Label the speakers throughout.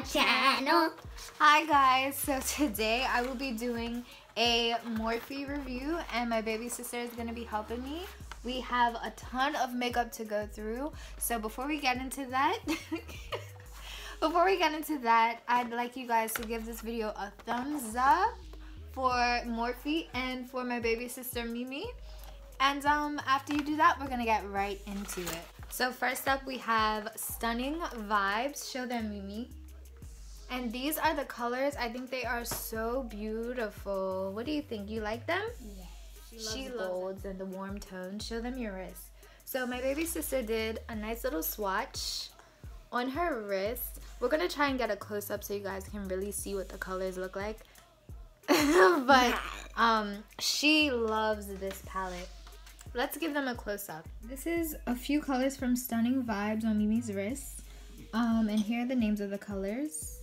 Speaker 1: channel.
Speaker 2: Hi guys, so today I will be doing a Morphe review and my baby sister is to be helping me. We have a ton of makeup to go through, so before we get into that, before we get into that, I'd like you guys to give this video a thumbs up for Morphe and for my baby sister Mimi. And um, after you do that, we're gonna get right into it. So first up, we have Stunning Vibes. Show them, Mimi. And these are the colors. I think they are so beautiful. What do you think? You like them?
Speaker 1: Yeah.
Speaker 2: She loves, she golds and the warm tones. Show them your wrist. So my baby sister did a nice little swatch on her wrist. We're gonna try and get a close up so you guys can really see what the colors look like. but um, she loves this palette. Let's give them a close up. This is a few colors from Stunning Vibes on Mimi's wrist. Um, and here are the names of the colors.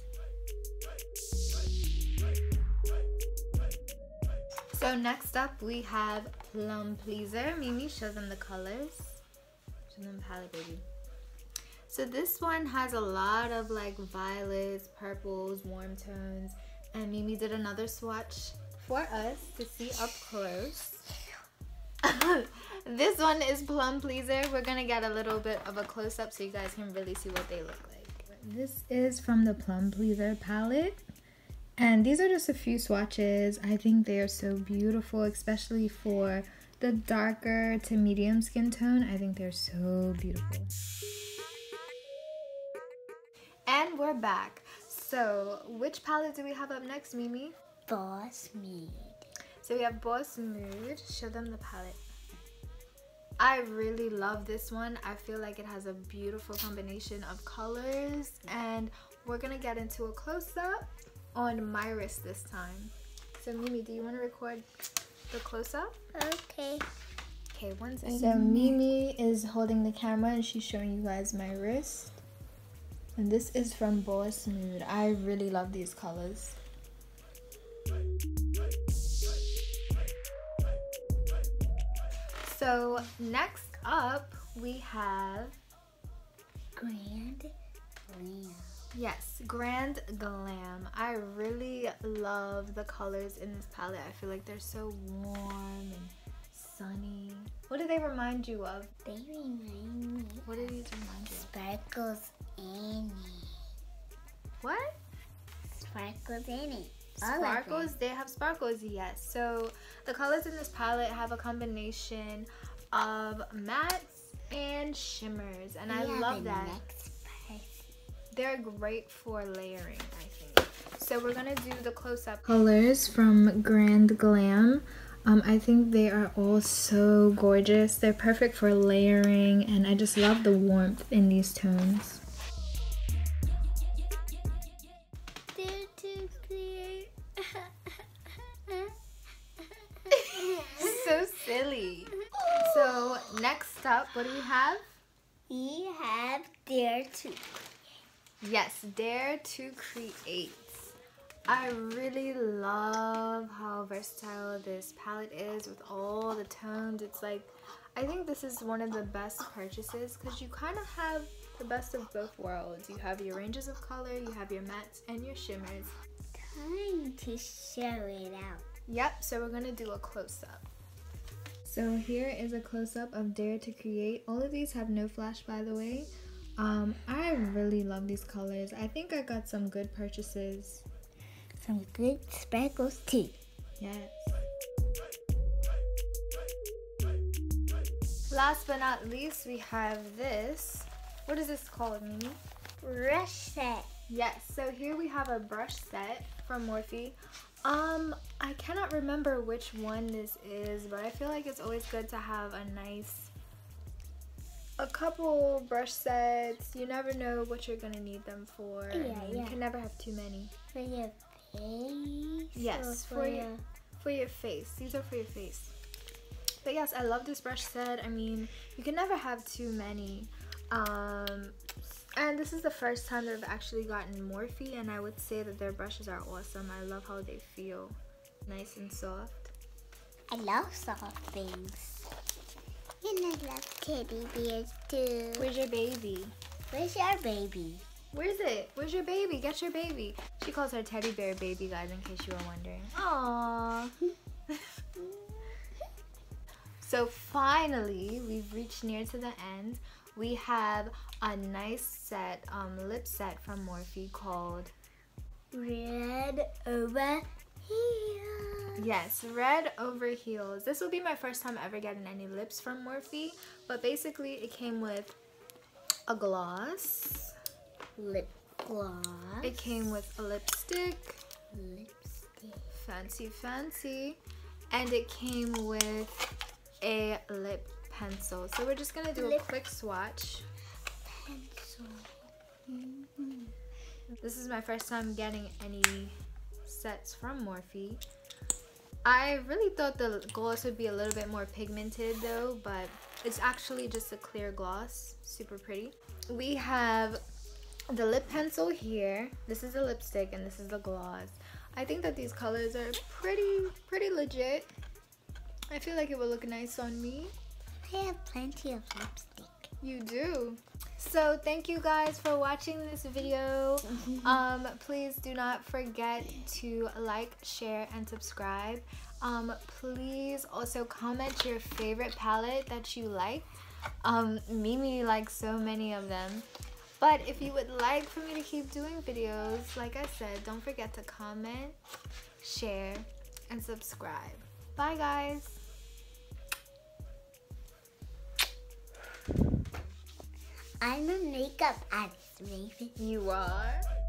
Speaker 2: So next up we have Plum Pleaser. Mimi, show them the colors. Show them palette, baby. So this one has a lot of like violets, purples, warm tones. And Mimi did another swatch for us to see up close. this one is Plum Pleaser. We're gonna get a little bit of a close up so you guys can really see what they look like. This is from the Plum Pleaser palette. And these are just a few swatches. I think they are so beautiful, especially for the darker to medium skin tone. I think they're so beautiful. And we're back. So, which palette do we have up next, Mimi?
Speaker 1: Boss Mood.
Speaker 2: So we have Boss Mood. Show them the palette. I really love this one. I feel like it has a beautiful combination of colors and we're gonna get into a close-up on my wrist this time. So Mimi, do you wanna record the close-up?
Speaker 1: Okay.
Speaker 2: Okay, one second. So Mimi is holding the camera and she's showing you guys my wrist. And this is from Boss Mood. I really love these colors. So next up we have
Speaker 1: Grand Glam.
Speaker 2: Yes, Grand Glam. I really love the colors in this palette. I feel like they're so warm and sunny. What do they remind you of?
Speaker 1: They remind me.
Speaker 2: What do these remind you?
Speaker 1: Sparkles Annie.
Speaker 2: What?
Speaker 1: Sparkles Annie.
Speaker 2: Sparkles? They have sparkles, yes. So the colors in this palette have a combination of mattes and shimmers, and I love that. They're great for layering, I think. So we're gonna do the close-up colors from Grand Glam. Um, I think they are all so gorgeous. They're perfect for layering, and I just love the warmth in these tones. so silly. So next up, what do we have?
Speaker 1: We have Dare to.
Speaker 2: Yes, Dare to Create. I really love how versatile this palette is with all the tones. It's like, I think this is one of the best purchases because you kind of have the best of both worlds. You have your ranges of color, you have your mattes and your shimmers.
Speaker 1: Time to show it out.
Speaker 2: Yep, so we're gonna do a close-up. So here is a close-up of Dare to Create. All of these have no flash by the way. Um, I really love these colors. I think I got some good purchases.
Speaker 1: Some good sparkles too.
Speaker 2: Yes. Last but not least, we have this. What is this called, Mimi?
Speaker 1: Brush set.
Speaker 2: Yes, so here we have a brush set from Morphe. Um, I cannot remember which one this is, but I feel like it's always good to have a nice, a couple brush sets. You never know what you're gonna need them for.
Speaker 1: Yeah, yeah.
Speaker 2: You can never have too many.
Speaker 1: For your face?
Speaker 2: Yes, for, for your, for your face. These are for your face. But yes, I love this brush set. I mean, you can never have too many. Um, and this is the first time that I've actually gotten Morphe and I would say that their brushes are awesome. I love how they feel nice and soft.
Speaker 1: I love soft things. And I love teddy bears too.
Speaker 2: Where's your baby?
Speaker 1: Where's your baby?
Speaker 2: Where's it? Where's your baby? Get your baby. She calls her teddy bear baby, guys, in case you were wondering. Aww. so finally, we've reached near to the end. We have a nice set, um, lip set from Morphe called
Speaker 1: Red over heels.
Speaker 2: Yes, red over heels. This will be my first time ever getting any lips from Morphe, but basically it came with a gloss,
Speaker 1: Lip gloss.
Speaker 2: it came with a lipstick,
Speaker 1: lipstick.
Speaker 2: fancy fancy, and it came with a lip pencil. So we're just gonna do a quick swatch.
Speaker 1: Pencil.
Speaker 2: This is my first time getting any sets from Morphe. I really thought the gloss would be a little bit more pigmented though, but it's actually just a clear gloss. Super pretty. We have the lip pencil here. This is the lipstick and this is the gloss. I think that these colors are pretty, pretty legit. I feel like it will look nice on me.
Speaker 1: I have plenty of lipstick.
Speaker 2: You do. So thank you guys for watching this video. Um, please do not forget to like, share, and subscribe. Um, please also comment your favorite palette that you liked. Um, Mimi likes so many of them. But if you would like for me to keep doing videos, like I said, don't forget to comment, share, and subscribe. Bye guys.
Speaker 1: I'm a makeup artist, Raven.
Speaker 2: You are?